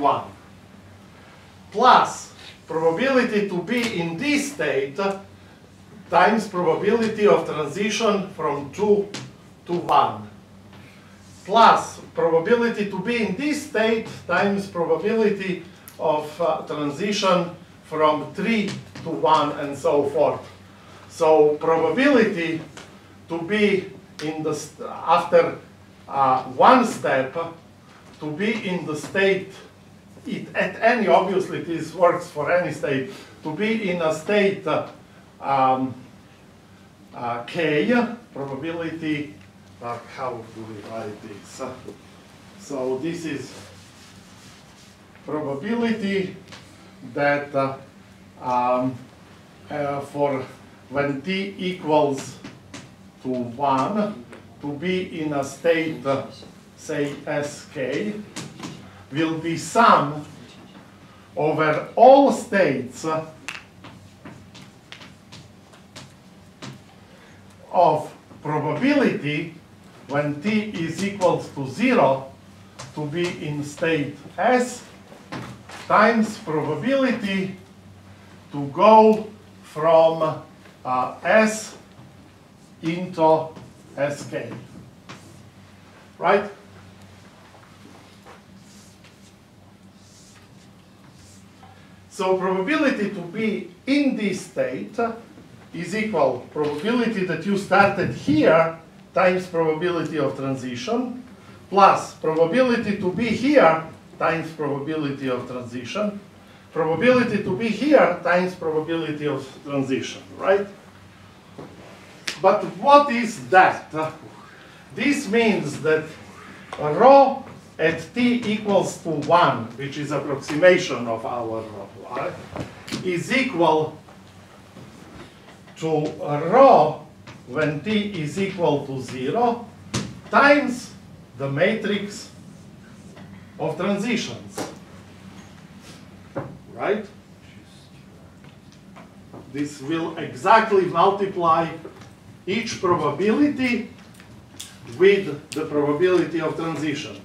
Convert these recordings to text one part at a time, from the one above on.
1 plus probability to be in this state times probability of transition from 2 to 1 plus probability to be in this state times probability of uh, transition from 3 to 1 and so forth. So probability to be in the after uh, one step to be in the state it, at any obviously this works for any state. To be in a state uh, um, uh, k probability uh, how do we write this. So this is probability that uh, um, for when t equals to 1 to be in a state, say, sk, will be sum over all states of probability when t is equals to 0 to be in state s times probability to go from uh, s into sk. Right? So probability to be in this state is equal probability that you started here times probability of transition plus probability to be here times probability of transition probability to be here times probability of transition, right? But what is that? This means that rho at t equals to 1, which is approximation of our rho, is equal to rho when t is equal to 0 times the matrix of transitions. Right? This will exactly multiply each probability with the probability of transition.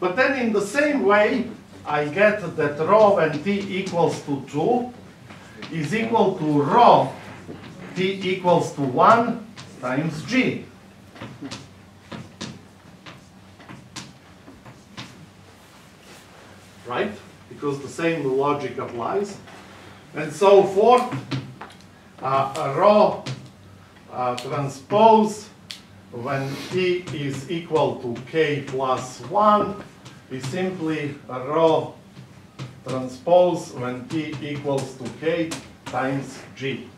But then in the same way, I get that rho when t equals to 2 is equal to rho t equals to 1 times g. Right? Because the same logic applies. And so forth, uh, rho uh, transpose when t is equal to k plus 1 is simply rho transpose when t equals to k times g.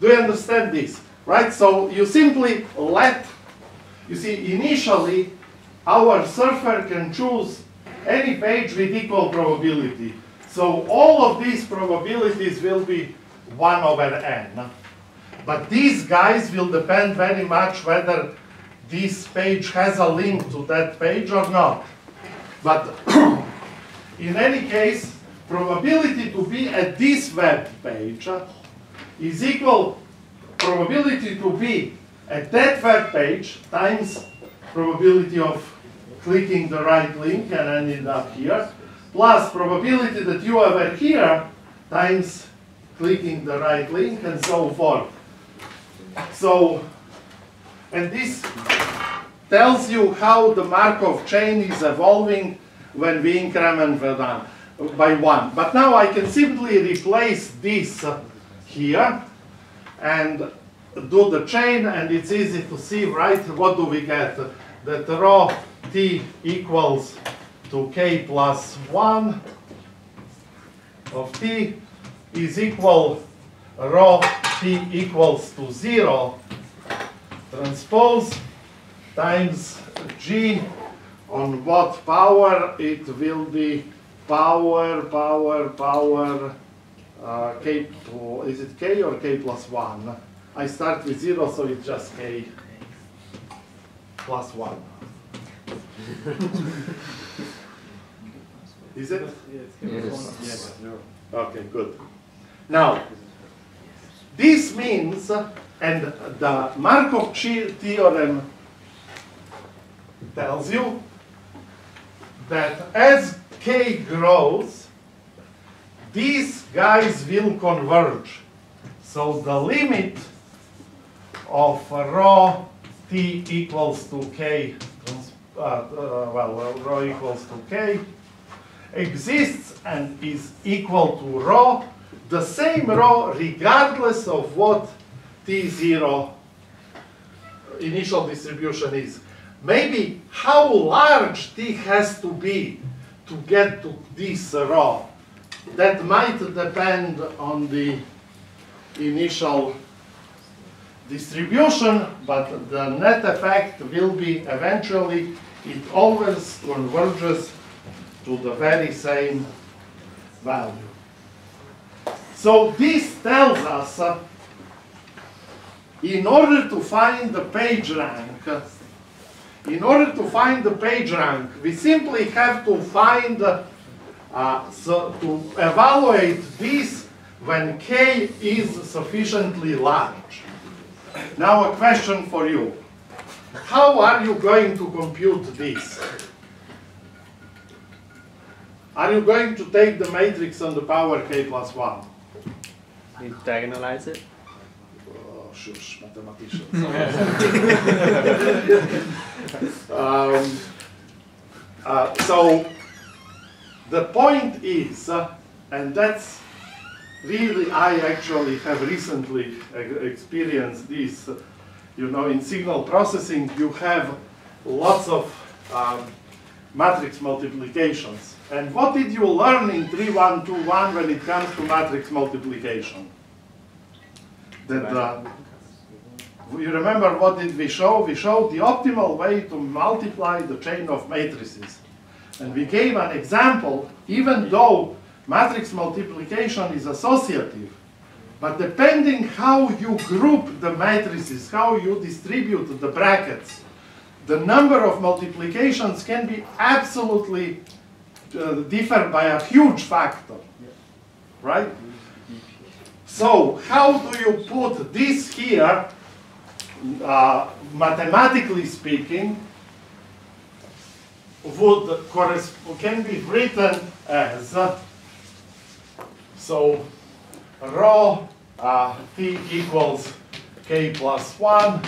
Do you understand this? Right? So you simply let, you see, initially our surfer can choose any page with equal probability. So all of these probabilities will be 1 over n. But these guys will depend very much whether this page has a link to that page or not. But in any case, probability to be at this web page uh, is equal probability to be at that web page times probability of clicking the right link and ending up here, plus probability that you are here times clicking the right link and so forth. So, and this tells you how the Markov chain is evolving when we increment by one. But now I can simply replace this here and do the chain and it's easy to see, right? What do we get? That rho t equals to k plus 1 of t is equal rho t equals to 0 transpose times g on what power it will be power power power uh, k is it k or k plus 1 I start with 0 so it's just k plus 1 is it? Yes. Okay, good. Now, this means, and the Markov theorem tells you that as k grows, these guys will converge. So the limit of rho t equals to k, uh, uh, well, rho equals to k, exists and is equal to rho, the same rho regardless of what t0 initial distribution is. Maybe how large t has to be to get to this rho. That might depend on the initial distribution, but the net effect will be eventually, it always converges to the very same value. So this tells us, uh, in order to find the page rank, in order to find the page rank, we simply have to find, uh, so to evaluate this when k is sufficiently large. Now a question for you. How are you going to compute this? Are you going to take the matrix on the power k plus 1? You diagonalize it? Oh, shush, um, uh, so the point is, uh, and that's really I actually have recently experienced this. you know, in signal processing, you have lots of um, matrix multiplications. And what did you learn in 3121 when it comes to matrix multiplication? That uh, you remember what did we show? We showed the optimal way to multiply the chain of matrices. And we gave an example, even though matrix multiplication is associative, but depending how you group the matrices, how you distribute the brackets, the number of multiplications can be absolutely uh, differ by a huge factor, right? So how do you put this here, uh, mathematically speaking, would can be written as, so rho uh, t equals k plus 1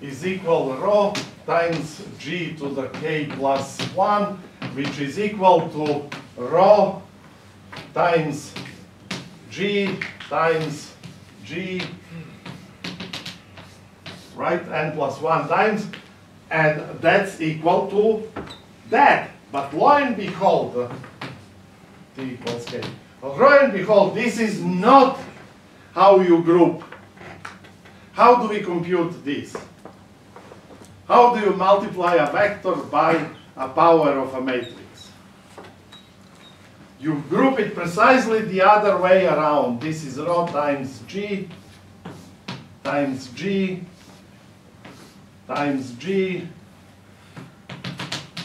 is equal rho times g to the k plus 1, which is equal to rho times g times g, right, n plus 1 times, and that's equal to that. But lo and behold, t equals k. Lo and behold, this is not how you group. How do we compute this? How do you multiply a vector by a power of a matrix? You group it precisely the other way around. This is rho times g times g times g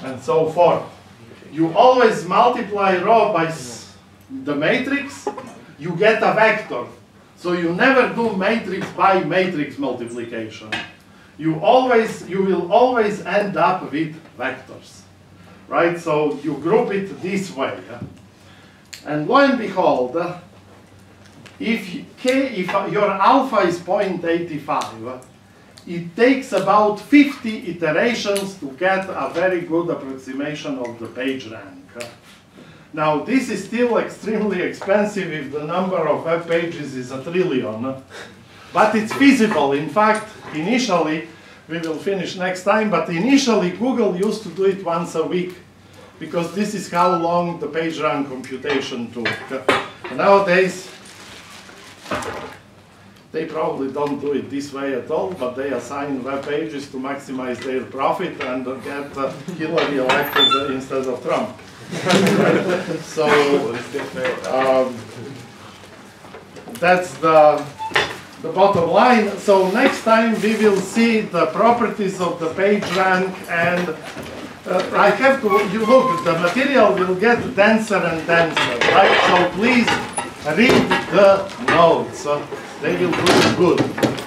and so forth. You always multiply rho by the matrix, you get a vector. So you never do matrix by matrix multiplication. You always, you will always end up with vectors, right? So you group it this way. And lo and behold, uh, if k, if uh, your alpha is 0.85, uh, it takes about 50 iterations to get a very good approximation of the page rank. Now, this is still extremely expensive if the number of web pages is a trillion, but it's feasible. In fact, initially, we will finish next time, but initially Google used to do it once a week because this is how long the page rank computation took. Nowadays, they probably don't do it this way at all, but they assign web pages to maximize their profit and get uh, Hillary elected instead of Trump. so um, that's the the bottom line. So next time we will see the properties of the page rank and uh, I have to, you look, the material will get denser and denser, right? So please read the notes. Uh, They will do good.